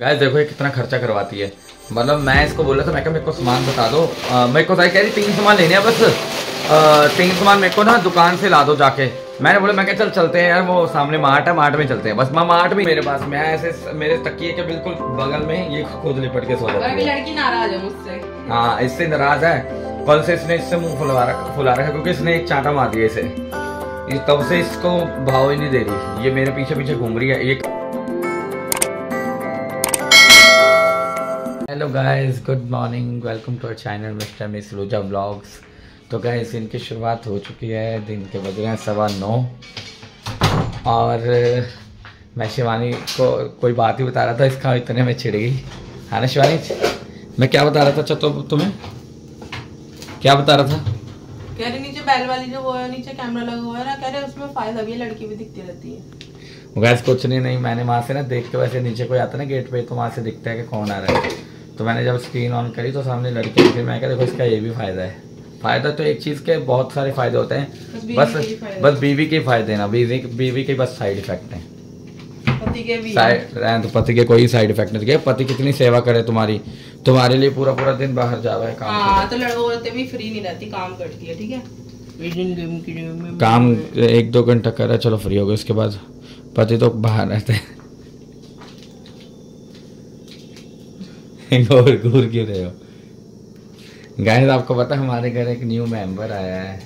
Guys देखो ये कितना खर्चा करवाती है। मतलब मैं इसको बोला था मैं कहा मेरे को सामान बता दो। मेरे को कह रही तीन सामान लेने हैं बस। तीन सामान मेरे को ना दुकान से ला दो जाके। मैंने बोला मैं क्या चल चलते हैं यार वो सामने मार्ट है मार्ट में चलते हैं। बस मैं मार्ट में मेरे पास मैं ऐसे मेरे तकिए के बिल्कुल बगल में ये खुद लिपट के सो है। लड़की नाराज़ है मुझसे। हाँ इससे नाराज़ है। कल से इसने इससे मुँह फुला रखा फुला रखा क्योंकि इसने एक चाटा मार दिया इसे। तब से इसको भाव ही नहीं दे रही। ये मेरे पीछे पीछे घूम रही है। एक hello guys good morning welcome to our channel mister miss लूजा blogs तो गाइस दिन की शुरुआत हो चुकी है। दिन के बज रहे हैं सवा नौ। और मैं शिवानी को कोई बात ही बता रहा था इसका इतने में छिड़ गई। है ना शिवानी? मैं क्या बता रहा था चतो तुम्हें? क्या बता रहा था? कह रहे नीचे बैल वाली जो वो है नीचे कैमरा लगा हुआ है ना कह रहे उसमें फ़ायदा भी है लड़की भी दिखती रहती है। गैस कुछ नहीं नहीं मैंने वहाँ से ना देख के वैसे नीचे कोई आता ना गेट पे तो वहाँ से दिखता है कि कौन आ रहा है। तो मैंने जब स्क्रीन ऑन करी तो सामने लड़की दिखी मैं कहा देखो इसका ये भी फ़ायदा है। फ़ायदा तो एक चीज़ के बहुत सारे फ़ायदे होते हैं। बस बस के फ़ायदे। बस बीवी के फ़ायदे ना। बीवी बीवी के बस साइड इफ़ेक्ट हैं। पति के भी तो पति के कोई साइड इफ़ेक्ट नहीं पति कितनी सेवा करे तुम्हारी? तुम्हारे लिए पूरा पूरा दिन बाहर जावा है काम हाँ तो लड़कों औरतें भी फ्री नहीं रहती काम करती है ठीक है? काम एक दो घंटा करा चलो फ्री हो गए उसके बाद पति तो बाहर रहते हैं। घूर घूर क्यों रहे हो? गाइस आपको पता है हमारे घर एक न्यू मेंबर आया है।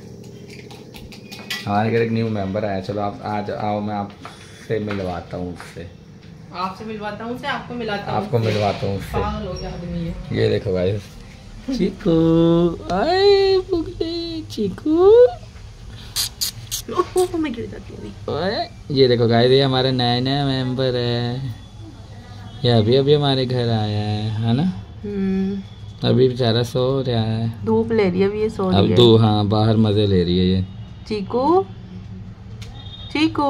हमारे घर एक न्यू मेंबर आया चलो आप आज आओ मैं आपसे मिलवाता हूँ उससे। आपसे मिलवाता हूँ आपको मिलाता हूँ आपको मिलवाता हूँ उससे। पागल हो गया आदमी ये। देखो गाइस चीकू आए बुगले चीकू। ओह मैं गिर जाती हूँ ये देखो गाइस ये हमारा नया नया मेंबर है। ये अभी अभी हमारे घर आया है है ना? हम्म। अभी बेचारा सो रहा है। धूप ले रही है अभी ये सो अब रही है। दो हाँ बाहर मज़े ले रही है ये। चीकू? चीकू?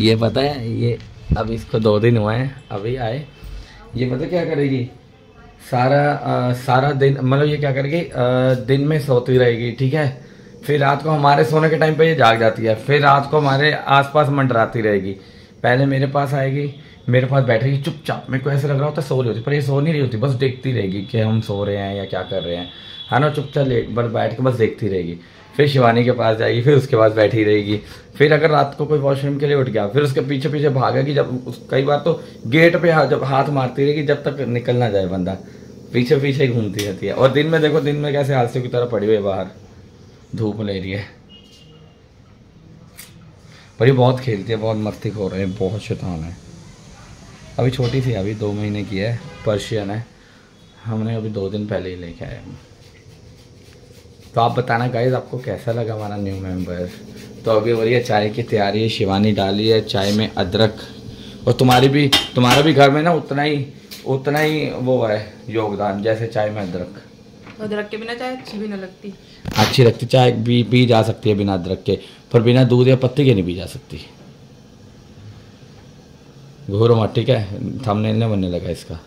ये पता है ये अब इसको दो दिन हुआ है अभी आए। ये पता क्या करेगी? सारा अ, सारा दिन मतलब ये क्या करेगी? अ, दिन में सोती रहेगी ठीक है? फिर रात को हमारे सोने के टाइम पे ये जाग जाती है। फिर रात को हमारे आसपास मंडराती रहेगी। पहले मेरे पास आएगी, मेरे पास बैठेगी, चुपचाप। मेरे को ऐसे लग रहा होता है सो रही होती, पर ये सो नहीं रही होती, बस देखती रहेगी कि हम सो रहे हैं या क्या कर रहे हैं। है ना, चुपचाप लेट बस बैठ के बस देखती रहेगी। फिर शिवानी के पास जाएगी, फिर उसके पास बैठी रहेगी। फिर अगर रात को कोई वॉशरूम के लिए उठ गया, फिर उसके पीछे पीछे भागेगी, जब उस- कई बार तो गेट पे हा- जब हाथ मारती रहेगी, जब तक निकल ना जाए बंदा। पीछे पीछे घूमती रहती है। और दिन में देखो, दिन में कैसे हादसे की तरह पड़ी हुई है बाहर। धूप ले रही है। पर ये बहुत खेलती है, बहुत मस्ती खो रहे हैं, बहुत शैतान है। अभी छोटी सी अभी दो महीने की है, पर्शियन है। हमने अभी दो दिन पहले ही लेके आए हैं तो आप बताना गाइज़ आपको कैसा लगा हमारा न्यू मेंबर तो अभी हो रही है चाय की तैयारी, शिवानी डाली है चाय में अदरक। और तुम्हारी भी, तुम्हारा भी घर में ना उतना ही उतना ही वो है योगदान, जैसे चाय में अदरक। अदरक के बिना चाय अच्छी भी ना लगती। अच्छी लगती चाय भी पी जा सकती है बिना अदरक के पर बिना दूध या पत्ती के नहीं पी जा सकती। घोरो मत ठीक है? थंबनेल नहीं बनने लगा इसका।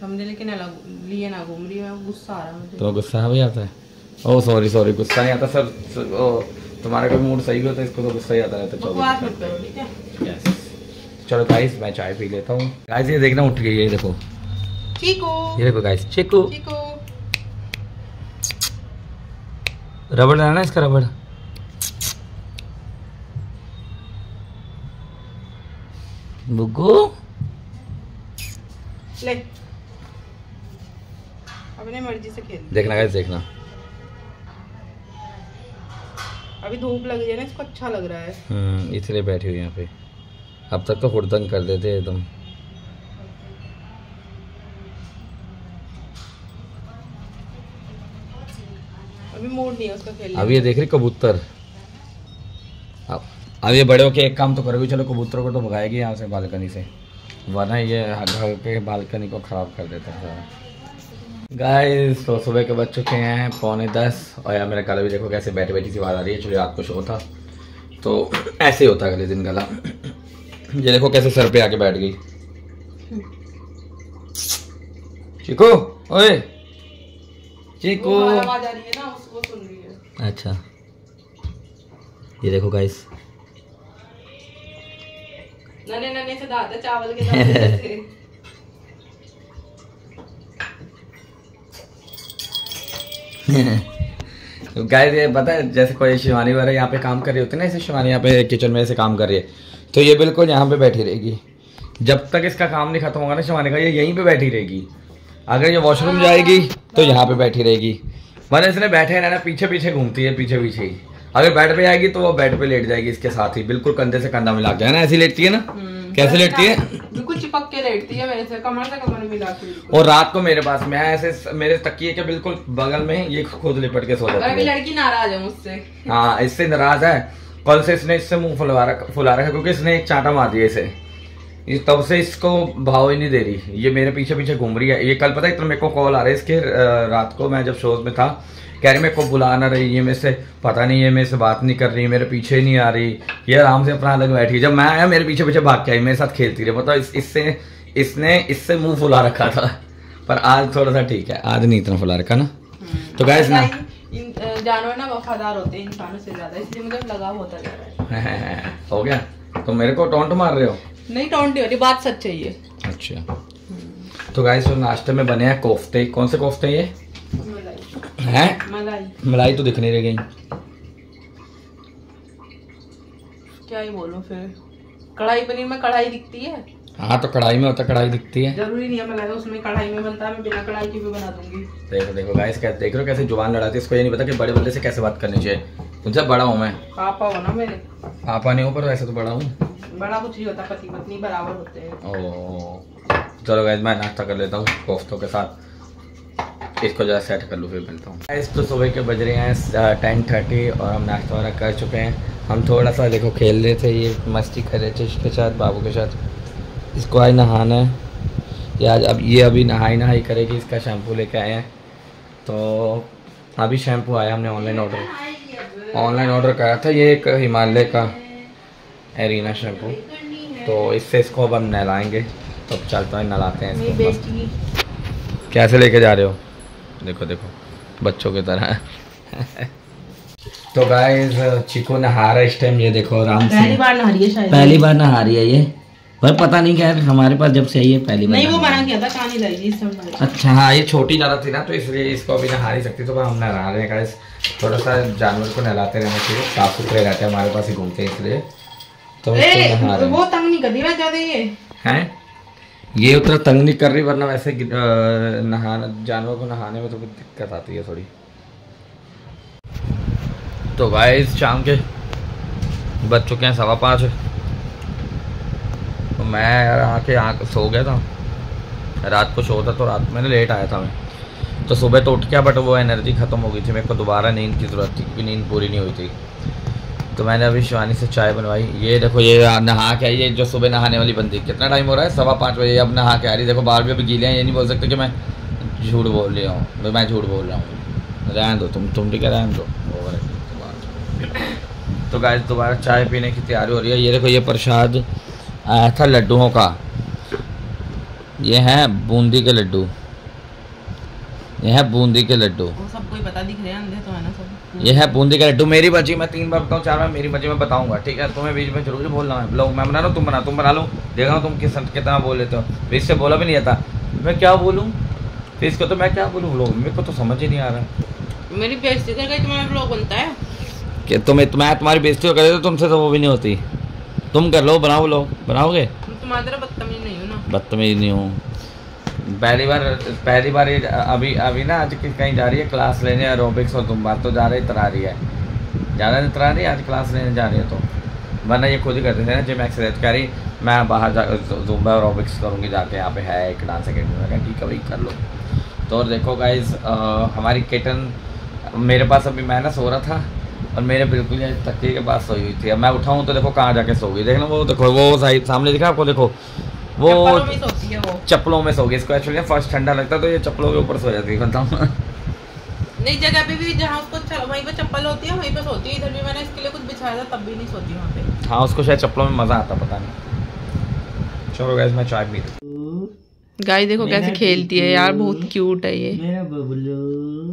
हमने लेकिन अलग लिए ना घूम रही है गुस्सा आ रहा है मुझे। तो गुस्सा भी आता है ओ सॉरी सॉरी गुस्सा नहीं आता सर सर, ओ तुम्हारा कभी मूड सही भी होता है इसको तो गुस्सा ही आता रहता है है? Yes. चलो गाइस मैं चाय पी लेता हूँ। गाइस ये देखना उठ गई है ये देखो। चीकू। ये देखो गाइस चिकू चीकू रबड़ लाना इसका रबड़? बुग्गू? ले। अपने मर्ज़ी से खेल। देखना गाइस देखना। अभी धूप लग रही है ना इसको अच्छा लग रहा है। हम्म इसलिए बैठी हुई यहाँ पे। अब तक तो हुड़दंग कर देते एकदम। अभी मूड नहीं है उसका खेलने अब ये देख रही कबूतर। अब अब ये बड़े होके एक काम तो करोगे चलो कबूतरों को तो भगाएगी यहाँ से बालकनी से। वरना ये घर के बालकनी को खराब कर देता है गाइस तो सुबह के बज चुके हैं पौने दस और यार मेरा गला भी देखो कैसे बैठी बैठी सी आवाज़ आ रही है चलो रात को शो था। तो ऐसे ही होता अगले दिन गला। ये देखो कैसे सर पे आके बैठ गई। चिको ओए। चिको आवाज़ आ रही है ना उसको सुन रही है। अच्छा। ये देखो गाइस नने नने से है चावल के दांत जैसे गाइस ये पता है जैसे कोई शिवानी वगैरह यहाँ पे काम कर रही होती है ना ऐसे शिवानी यहाँ पे किचन में ऐसे काम कर रही है तो ये बिल्कुल यहाँ पे बैठी रहेगी। जब तक इसका काम नहीं खत्म होगा ना शिवानी का ये यहीं पे बैठी रहेगी। अगर ये वॉशरूम जाएगी तो यहाँ पे बैठी रहेगी। मतलब इसने बैठे रहना पीछे पीछे घूमती है पीछे पीछे ही। अगर बेड पे आएगी तो वो बेड पे लेट जाएगी इसके साथ ही। बिल्कुल कंधे से कंधा मिला के। है ना ऐसी लेटती है ना? हम्म, कैसे लेटती है? बिल्कुल चिपक के लेटती है मेरे से कमर से कमर मिला के और रात को मेरे पास मैं ऐसे मेरे तकिए के बिल्कुल बगल में ये खुद लिपट के सो जाती है। लड़की नाराज़ है मुझसे। हाँ इससे नाराज़ है। कल से इसने इससे मुँह फुलवा रखा फुला रखा क्योंकि इसने एक चांटा मार दिया इसे। इस तब से इसको भाव ही नहीं दे रही। ये मेरे पीछे पीछे घूम रही है। ये कल पता है इतना मेरे को कॉल आ रहा है इसके रात को मैं जब शोज़ में था कह रही मेरे को बुला ना रही ये मेरे से पता नहीं ये मेरे से बात नहीं कर रही मेरे पीछे नहीं आ रही। ये आराम से अपना अलग बैठी जब मैं आया मेरे पीछे पीछे भाग के आई मेरे साथ खेलती रही। बताओ इस, इससे इसने इससे मुँह फुला रखा था। पर आज थोड़ा सा ठीक है। आज नहीं इतना फुला रखा ना। तो guys ना- जानवर ना वफादार होते हैं इंसानों से ज़्यादा। इसलिए मुझे लगाव होता जा रहा है। हो गया। तो मेरे को टोंट मार रहे हो? नहीं टोंटी वाली बात सच है ये। अच्छा। तो गाय तो नाश्ते में बने हैं कोफ्ते। कौन से कोफ्ते ये? मलाई। हैं? मलाई। मलाई तो दिख नहीं रह। गई क्या ही बोलूँ फिर? कढ़ाई पनीर में कढ़ाई दिखती है? हाँ तो कढ़ाई में होता कढ़ाई दिखती है। ज़रूरी नहीं है मलाई उसमें कढ़ाई में बनता है मैं बिना कढ़ाई के भी बना दूँगी। देखो देखो गाइस क्या देख रहे हो कैसे ज़ुबान लड़ाती है इसको ये नहीं पता कि बड़े बंदे से कैसे बात करनी चाहिए। तुमसे बड़ा हूँ मैं। पापा हो ना मेरे। आपा नहीं हो पर वैसे तो बड़ा हूँ। बड़ा कुछ नहीं होता पति पत्नी बराबर होते हैं। ओ चलो गाइस मैं नाश्ता कर लेता हूँ कोफ्तों के साथ। इसको जरा सेट कर लूँ फिर मिलता हूँ। गाइस तो सुबह के बज रहे हैं टेन थर्टी और हम नाश्ता वगैरह कर चुके हैं। हम थोड़ा सा देखो खेल रहे थे ये मस्ती कर रहे थे इसके साथ बाबू के साथ। इसको आज नहाना है। ये आज अब ये अभी नहाई नहाई करेगी इसका शैम्पू लेके आए हैं। तो अभी शैम्पू आया हमने ऑनलाइन ऑर्डर ऑनलाइन ऑर्डर करा था ये एक हिमालय का एरिना शैम्पू। तो इससे इसको अब हम नहलाएँगे। तो अब चलते हैं नहलाते हैं इसको। कैसे लेके जा रहे हो? देखो देखो बच्चों की तरह। तो गाइस चिको नहा रहा है इस टाइम ये देखो आराम पहली से बार नहा रही है पहली बार नहा रही है ये। पर पता नहीं क्या है, हमारे पास जब से आई है पहली बार नहीं वो नहा रही मना किया था कहानी लाई थी इस समय। है। अच्छा। हाँ ये छोटी ज़्यादा थी ना तो इसलिए इसको अभी नहा नहीं सकती तो हम नहा रहे हैं गाइस थोड़ा सा जानवर को नहलाते रहना चाहिए साफ़ सुथरे रहते हैं हमारे पास ही घूमते हैं इसलिए। तो ए, नहा रहे वो तंग नहीं करती ना ज़्यादा ये? हैं? ये उतना तंग नहीं कर रही वरना वैसे नहाना जानवर को नहाने में तो कुछ दिक्कत आती है थोड़ी। तो गाइस शाम के बज चुके हैं सवा पाँच। तो मैं यार आके आके सो गया था। रात को सो था तो रात में लेट आया था मैं। तो सुबह तो उठ गया बट वो एनर्जी ख़त्म हो गई थी मेरे को। दोबारा नींद की ज़रूरत थी, क्योंकि नींद पूरी नहीं हुई थी। तो मैंने अभी शिवानी से चाय बनवाई। ये देखो, ये नहा के आई है, जो सुबह नहाने वाली बंदी। कितना टाइम हो रहा है? सवा पाँच बजे अब नहा के आ रही देखो, बाल भी अभी गीले हैं, ये नहीं बोल सकते कि मैं झूठ बोल रहा हूँ। मैं झूठ बोल रहा हूँ। रहन दो, तुम तुम ठीक है रहन दो? तो गाय दोबारा चाय पीने की तैयारी हो रही है। ये देखो, ये प्रसाद था लड्डुओं का। ये हैं बूंदी के लड्डू। ये है बूंदी के लड्डू। सबको पता दिख रहे हैं अंधे तो है ना सब? ये है बूंदी का लड्डू। मेरी बची मैं तीन बार बताऊँ चार बार मेरी बची मैं बताऊँगा ठीक है? तुम्हें बीच में ज़रूर बोलना है। लोग मैं बना रहा हूँ तुम बना तुम बना लो। देखा हूँ तुम किस कितना बोल लेते हो। फिर इससे बोला भी नहीं आता मैं क्या बोलूँ? फिर इसको तो मैं क्या बोलूँ? लोग मेरे को तो समझ ही नहीं आ रहा मेरी बेइज्जती कर गई तुम्हारा ब्लॉग बनता है? कि तुम्हें मैं तुम्हारी बेइज्जती करे तो तुमसे तो वो भी नहीं होती। तुम कर लो बनाओ लो। बनाओगे? बदतमीज नहीं हूँ बदतमीज नहीं हूँ। पहली बार पहली बार ये अभी अभी ना आज कहीं जा रही है क्लास लेने एरोबिक्स और तुम बात तो जा रही तरा रही है। ज़्यादा नहीं तरा रही आज क्लास लेने जा रही है तो। वरना ये खुद ही करते थे ना जिम एक्सरसाइज करी मैं बाहर जा जुम्बा एरोबिक्स करूँगी जाके यहाँ पे है एक डांस अकेडमी में ठीक है भाई कर लो। तो और देखो गाइज़ हमारी किटन मेरे पास अभी मैं ना सो रहा था और मेरे बिल्कुल ये तकिए के पास सोई हुई थी। अब मैं उठाऊँ तो देखो कहाँ जाके सो गई। देख लो वो देखो वो सामने दिखा आपको देखो। वो चप्पलों में सो गई। इसको एक्चुअली फ़र्स्ट ठंडा लगता तो ये चप्पलों के ऊपर सो जाती है बताऊँ। नई जगह पे भी जहाँ उसको वहीं पे चप्पल होती है वहीं पे सोती है। इधर भी मैंने इसके लिए कुछ बिछाया था तब भी नहीं सोती वहाँ पे। हाँ उसको शायद चप्पलों में मज़ा आता पता नहीं। चलो गैस मैं चाय पी गाय देखो कैसे खेलती है यार बहुत क्यूट है ये।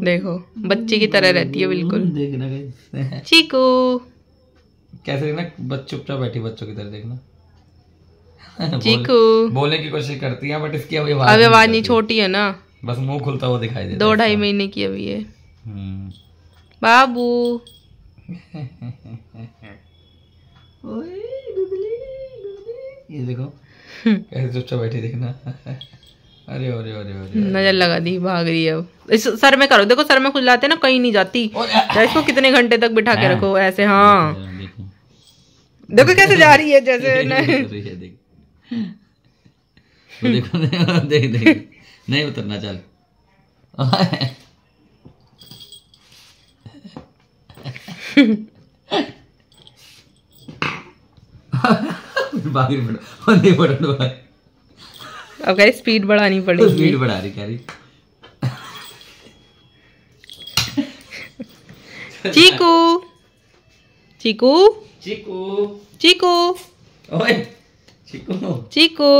देखो बच्चे की तरह रहती है बिल्कुल। देखना चीकू। कैसे देखना बच चुपचाप बैठी बच्चों की तरह देखना। बोल- चीकू। बोलने की कोशिश करती है बट इसकी अभी आवाज़ अभी आवाज़ नहीं छोटी है ना। बस मुँह खुलता हुआ दिखाई देता दो ढाई महीने की अभी है। हम्म। बाबू। ये देखो। कैसे चुपचाप बैठी देखना। अरे अरे अरे अरे नज़र लगा दी भाग रही है अब। इस सर में करो। देखो सर में खुजलाते ना कहीं नहीं जाती। इसको कितने घंटे तक बिठा के। रखो ऐसे हाँ। देखो देखो कैसे जा रही है जैसे देख वो देखो देख देख। नहीं उतरना चल। बाहर बढ़ नहीं बढ़ रहा अब कह स्पीड बढ़ानी पड़ेगी। स्पीड बढ़ा रही कह रही। चीकू। चीकू। चिकू। चीकू। ओए चिकू। चीकू।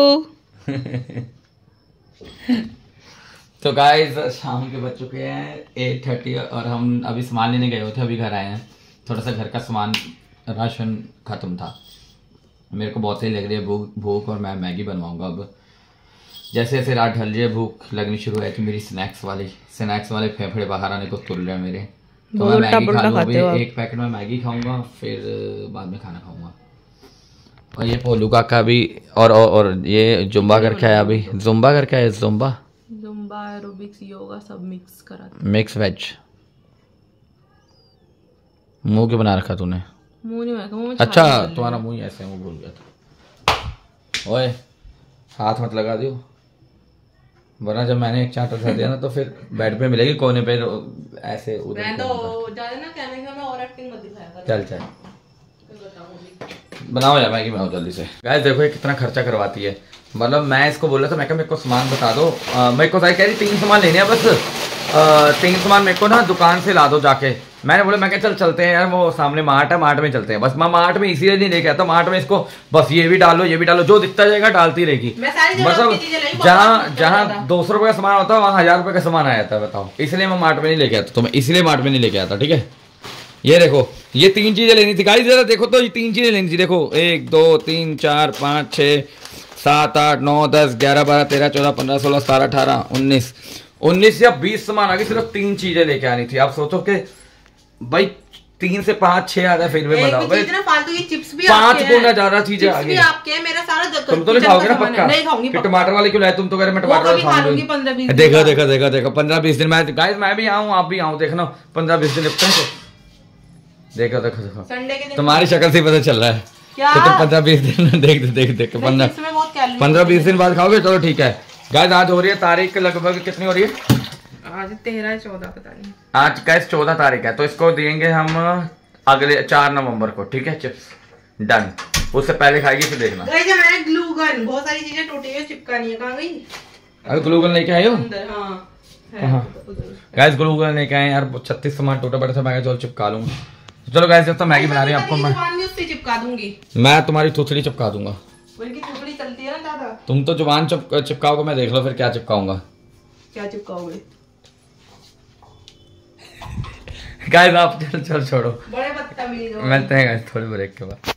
तो गाइस शाम के बज चुके हैं एट थर्टी और हम अभी सामान लेने गए हुए थे अभी घर आए हैं। थोड़ा सा घर का सामान राशन खत्म था। मेरे को बहुत सही लग रही है भूख भूख और मैं मैगी बनवाऊँगा अब। जैसे जैसे रात ढल रही है भूख लगनी शुरू है कि मेरी स्नैक्स वाली स्नैक्स वाले फेफड़े बाहर आने को तुल रहे हैं मेरे। तो मैं मैगी खा लूँ अभी एक पैकेट में मैगी खाऊँगा फिर बाद में खाना खाऊँगा। और ये पोलू काका भी और और, और ये जुम्बा करके आया अभी। जुम्बा करके आया जुम्बा? जुम्बा एरोबिक्स योगा सब मिक्स करा मिक्स वेज। मुँह क्यों बना रखा तूने? मुँह नहीं मैं अच्छा तुम्हारा मुँह ऐसे है, वो भूल गया था। ओए हाथ मत लगा दियो। वरना जब मैंने एक चांटा धर दिया ना तो फिर बेड पे मिलेगी कोने पे ऐसे। उधर मैं तो ज़्यादा ना कहने में और एक्टिंग मत दिखाया कर। चल चल। बनाओ यार मैगी बनाओ जल्दी से। गाइस देखो ये कितना खर्चा करवाती है। मतलब मैं इसको बोल रहा था मैं कहा मेरे को सामान बता दो। मेरे को सारी कह रही तीन सामान लेने हैं बस। तीन सामान मेरे को ना दुकान से ला दो जाके। मैंने बोला मैं क्या चल चलते हैं यार वो सामने मार्ट है मार्ट में चलते हैं। बस मैं मार्ट में इसीलिए नहीं लेके आता मार्ट में इसको बस ये भी डालो ये भी डालो जो दिखता जाएगा डालती रहेगी। मैं सारी मतलब जहाँ जहाँ दो सौ रुपये का सामान होता है वहाँ हज़ार रुपये का सामान आया था बताओ। इसलिए मैं मार्ट में नहीं लेके आता तो मैं इसलिए मार्ट में नहीं लेके आता ठीक है? ये देखो ये तीन चीज़ें लेनी थी गाड़ी जरा देखो तो ये तीन चीज़ें लेनी थी देखो एक दो तीन चार पाँच छः सात आठ नौ दस ग्यारह बारह तेरह चौदह पंद्रह सोलह सतारह अठारह उन्नीस। उन्नीस या बीस सामान आ गई सिर्फ़ तीन चीज़ें लेके आनी थी। आप सोचो कि भाई तीन से पाँच छह आ जाए फिर भी बताओ फालतू की चिप्स भी पाँच गुना ज़्यादा चीज़ें आ गई। आपके मेरा सारा तुम तो नहीं खाओगे ना पक्का? नहीं खाऊँगी टमाटर वाले क्यों लाए? तुम तो कह रहे मैं टमाटर खाऊँगी। देखो देखो देखो देखो पंद्रह बीस दिन मैं गाइस मैं भी आऊँ आप भी आऊँ देखना पंद्रह बीस दिन तो। देखो देखो देखो। तुम्हारी शक्ल से पता चल रहा है तुम पंद्रह बीस दिन देख देख देख पंद्रह पंद्रह बीस दिन बाद खाओगे चलो ठीक है। गाय आज हो रही है तारीख लगभग कितनी हो रही है? आज तेरह चौदह पता नहीं। आज गाइस चौदह तारीख है तो इसको देंगे हम अगले चार नवंबर को ठीक है चिप्स डन उससे पहले खाएगी फिर देखना। गाइस ये ग्लू गन बहुत सारी चीज़ें टूटी हुई चिपकानी है कहाँ गई? अरे ग्लूगन लेके आए हो? अंदर हाँ। है। गैस ग्लूगन लेके आए यार छत्तीस सामान टूटा बड़ा था मैं चलो चिपका लूँगा चलो गैस जब तक मैगी बना रही हूँ आपको मैं चिपका दूँगी। मैं तुम्हारी थुथड़ी चिपका दूँगा। चलती है ना ज़्यादा। तुम तो ज़ुबान चिप चिपकाओगे मैं देख लो फिर क्या चिपकाऊँगा। क्या चिपकाओगे? गाइस आप चल चल छोड़ो। बड़े मिलते हैं गाइस थोड़ी ब्रेक के बाद।